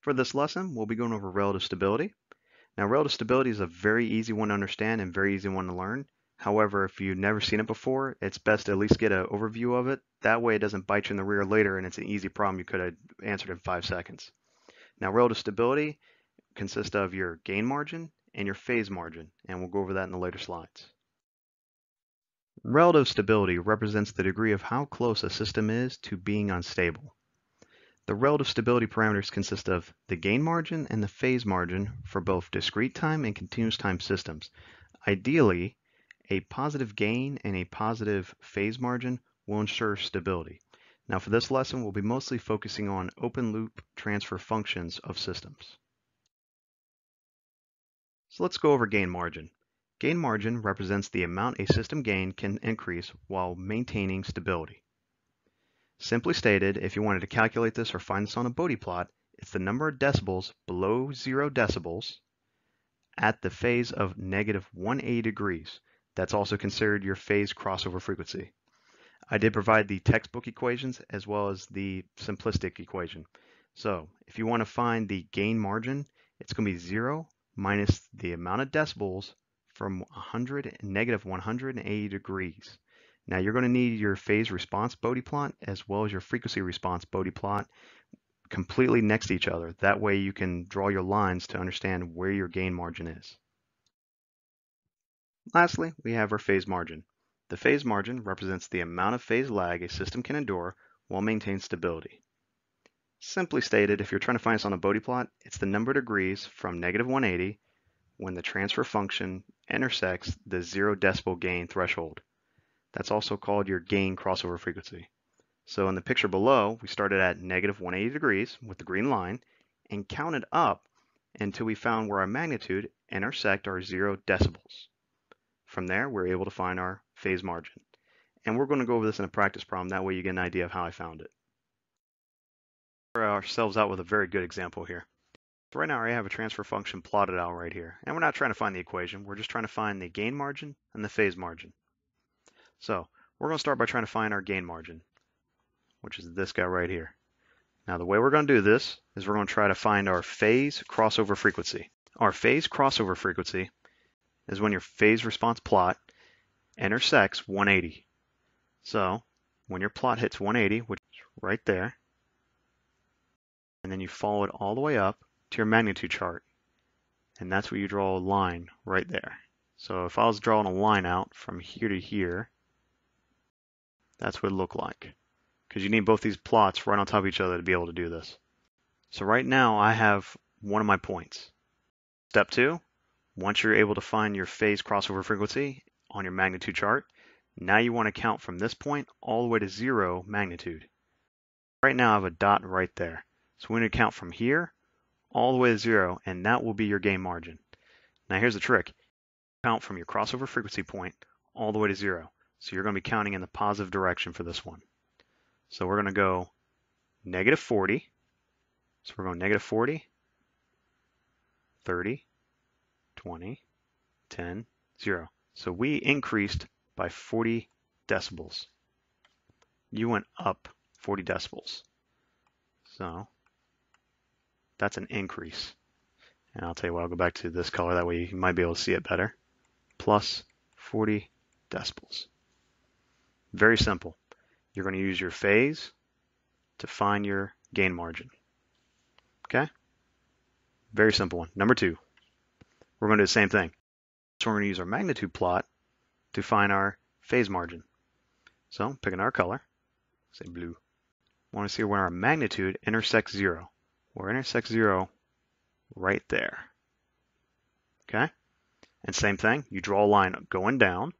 For this lesson, we'll be going over relative stability. Now, relative stability is a very easy one to understand and very easy one to learn. However, if you've never seen it before, it's best to at least get an overview of it. That way it doesn't bite you in the rear later and it's an easy problem you could have answered in five seconds. Now, relative stability consists of your gain margin and your phase margin, and we'll go over that in the later slides. Relative stability represents the degree of how close a system is to being unstable. The relative stability parameters consist of the gain margin and the phase margin for both discrete time and continuous time systems. Ideally, a positive gain and a positive phase margin will ensure stability. Now for this lesson, we'll be mostly focusing on open loop transfer functions of systems. So let's go over gain margin. Gain margin represents the amount a system gain can increase while maintaining stability. Simply stated, if you wanted to calculate this or find this on a Bode plot, it's the number of decibels below zero decibels at the phase of negative 180 degrees. That's also considered your phase crossover frequency. I did provide the textbook equations as well as the simplistic equation. So if you want to find the gain margin, it's going to be zero minus the amount of decibels from 100 negative 180 degrees. Now you're going to need your phase response Bode plot as well as your frequency response Bode plot completely next to each other. That way you can draw your lines to understand where your gain margin is. Lastly, we have our phase margin. The phase margin represents the amount of phase lag a system can endure while maintaining stability. Simply stated, if you're trying to find this on a Bode plot, it's the number of degrees from negative 180 when the transfer function intersects the zero decibel gain threshold. That's also called your gain crossover frequency. So in the picture below, we started at negative 180 degrees with the green line and counted up until we found where our magnitude intersect our zero decibels. From there, we're able to find our phase margin. And we're going to go over this in a practice problem. That way you get an idea of how I found it. ourselves out with a very good example here. So right now I have a transfer function plotted out right here. And we're not trying to find the equation. We're just trying to find the gain margin and the phase margin. So we're going to start by trying to find our gain margin, which is this guy right here. Now the way we're going to do this is we're going to try to find our phase crossover frequency. Our phase crossover frequency is when your phase response plot intersects 180. So when your plot hits 180, which is right there, and then you follow it all the way up to your magnitude chart, and that's where you draw a line right there. So if I was drawing a line out from here to here, that's what it look like. Because you need both these plots right on top of each other to be able to do this. So right now I have one of my points. Step two, once you're able to find your phase crossover frequency on your magnitude chart, now you want to count from this point all the way to zero magnitude. Right now I have a dot right there. So we're going to count from here all the way to zero, and that will be your gain margin. Now here's the trick. Count from your crossover frequency point all the way to zero. So you're going to be counting in the positive direction for this one. So we're going to go negative 40. So we're going negative 40, 30, 20, 10, 0. So we increased by 40 decibels. You went up 40 decibels. So that's an increase. And I'll tell you what, I'll go back to this color. That way you might be able to see it better. Plus 40 decibels. Very simple. You're going to use your phase to find your gain margin. Okay? Very simple one. Number two, we're going to do the same thing. So we're going to use our magnitude plot to find our phase margin. So picking our color, say blue. I want to see where our magnitude intersects zero. Where intersects zero, right there. Okay? And same thing, you draw a line going down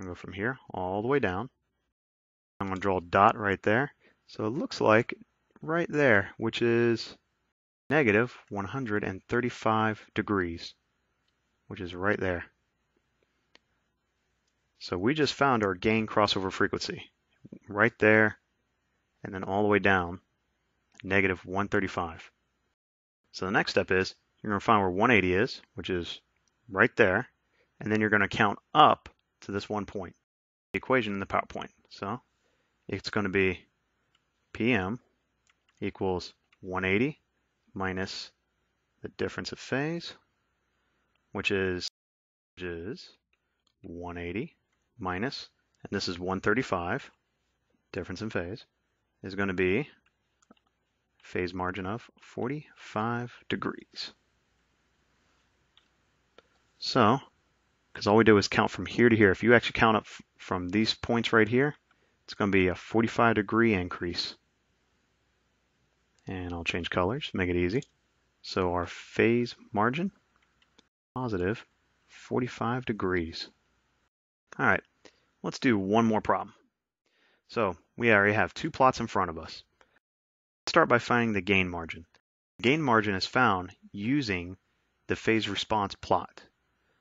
going to go from here all the way down. I'm going to draw a dot right there. So it looks like right there, which is negative 135 degrees, which is right there. So we just found our gain crossover frequency right there and then all the way down, negative 135. So the next step is you're going to find where 180 is, which is right there, and then you're going to count up to this one point. The equation in the PowerPoint. So it's going to be PM equals 180 minus the difference of phase, which is, which is 180 minus, and this is 135, difference in phase, is going to be phase margin of 45 degrees. So, because all we do is count from here to here, if you actually count up from these points right here, it's going to be a 45 degree increase. And I'll change colors, make it easy. So our phase margin, positive 45 degrees. All right, let's do one more problem. So we already have two plots in front of us. Let's start by finding the gain margin. Gain margin is found using the phase response plot.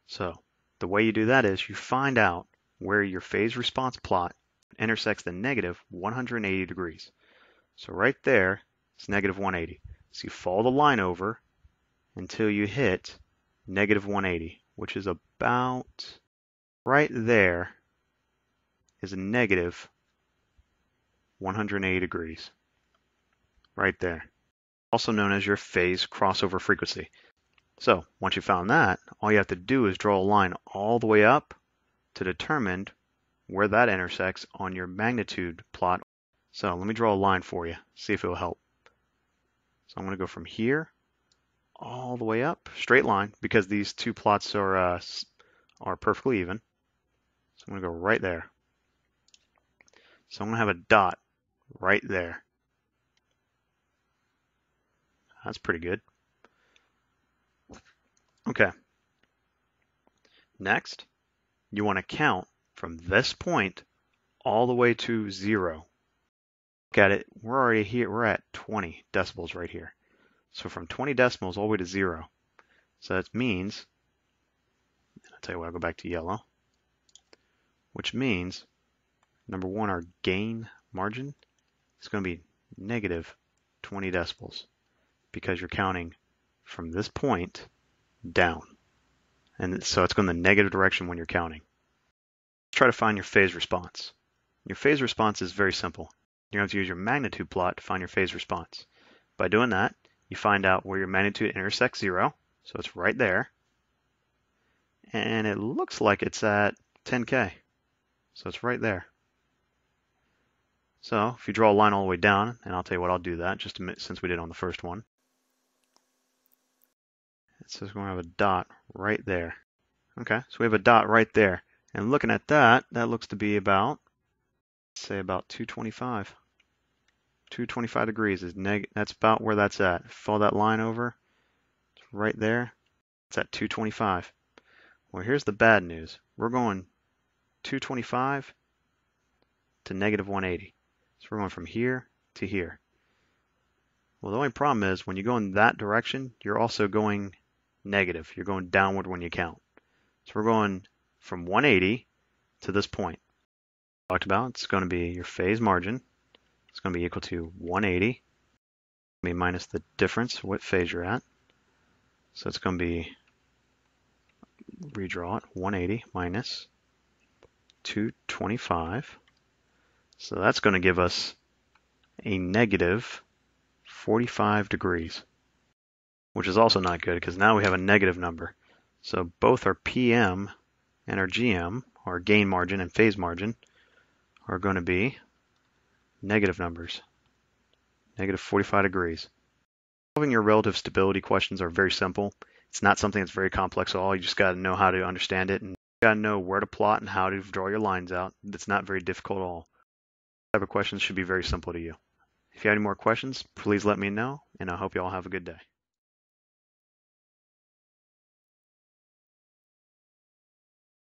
So the way you do that is you find out where your phase response plot intersects the negative 180 degrees. So right there, it's negative 180. So you follow the line over until you hit negative 180, which is about right there is a negative 180 degrees. Right there. Also known as your phase crossover frequency. So once you found that, all you have to do is draw a line all the way up to determine where that intersects on your magnitude plot. So let me draw a line for you, see if it will help. So I'm going to go from here all the way up, straight line, because these two plots are uh, are perfectly even. So I'm going to go right there. So I'm going to have a dot right there. That's pretty good. Okay. Next, you want to count from this point all the way to zero. Look at it, we're already here, we're at 20 decibels right here. So from 20 decimals all the way to zero. So that means, I'll tell you what, I'll go back to yellow, which means, number one, our gain margin is going to be negative 20 decibels because you're counting from this point down. And so it's going the negative direction when you're counting. Try to find your phase response. Your phase response is very simple. You're going to to use your magnitude plot to find your phase response. By doing that, you find out where your magnitude intersects zero, so it's right there. And it looks like it's at 10K, so it's right there. So if you draw a line all the way down, and I'll tell you what, I'll do that just a minute, since we did on the first one. So we're going to have a dot right there. Okay, so we have a dot right there. And looking at that, that looks to be about, say about 225. 225 degrees is neg that's about where that's at. Follow that line over. It's right there. It's at 225. Well, here's the bad news. We're going 225 to negative 180. So we're going from here to here. Well, the only problem is when you go in that direction, you're also going negative. You're going downward when you count. So we're going from 180 to this point. Talked about it's going to be your phase margin. It's going to be equal to 180 be minus the difference what phase you're at. So it's going to be redraw it 180 minus 225. So that's going to give us a negative 45 degrees which is also not good because now we have a negative number. So both our PM and our GM, our gain margin and phase margin, are going to be negative numbers, negative 45 degrees. Solving your relative stability questions are very simple. It's not something that's very complex at all. You just got to know how to understand it and you got to know where to plot and how to draw your lines out. It's not very difficult at all. This type of questions should be very simple to you. If you have any more questions, please let me know, and I hope you all have a good day.